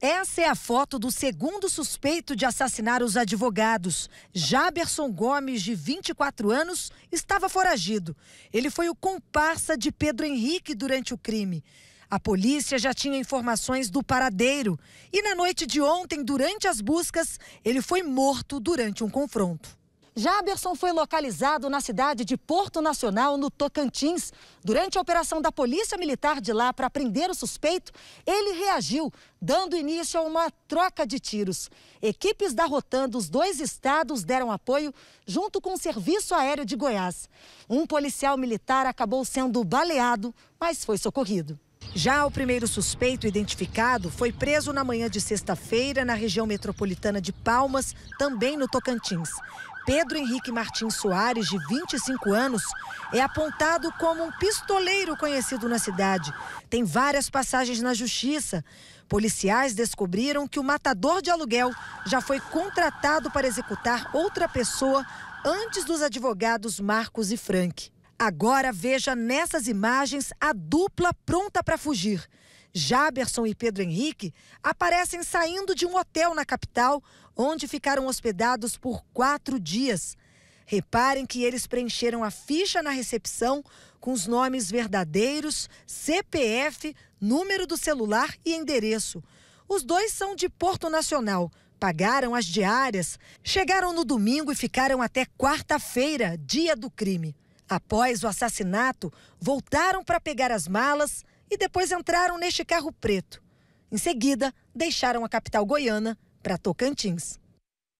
Essa é a foto do segundo suspeito de assassinar os advogados. Jaberson Gomes, de 24 anos, estava foragido. Ele foi o comparsa de Pedro Henrique durante o crime. A polícia já tinha informações do paradeiro e na noite de ontem, durante as buscas, ele foi morto durante um confronto. Jaberson foi localizado na cidade de Porto Nacional, no Tocantins. Durante a operação da Polícia Militar de lá para prender o suspeito, ele reagiu, dando início a uma troca de tiros. Equipes da Rotan dos dois estados deram apoio, junto com o Serviço Aéreo de Goiás. Um policial militar acabou sendo baleado, mas foi socorrido. Já o primeiro suspeito identificado foi preso na manhã de sexta-feira na região metropolitana de Palmas, também no Tocantins. Pedro Henrique Martins Soares, de 25 anos, é apontado como um pistoleiro conhecido na cidade. Tem várias passagens na justiça. Policiais descobriram que o matador de aluguel já foi contratado para executar outra pessoa antes dos advogados Marcos e Frank. Agora veja nessas imagens a dupla pronta para fugir. Jaberson e Pedro Henrique aparecem saindo de um hotel na capital, onde ficaram hospedados por quatro dias. Reparem que eles preencheram a ficha na recepção com os nomes verdadeiros, CPF, número do celular e endereço. Os dois são de Porto Nacional, pagaram as diárias, chegaram no domingo e ficaram até quarta-feira, dia do crime. Após o assassinato, voltaram para pegar as malas e depois entraram neste carro preto. Em seguida, deixaram a capital goiana para Tocantins.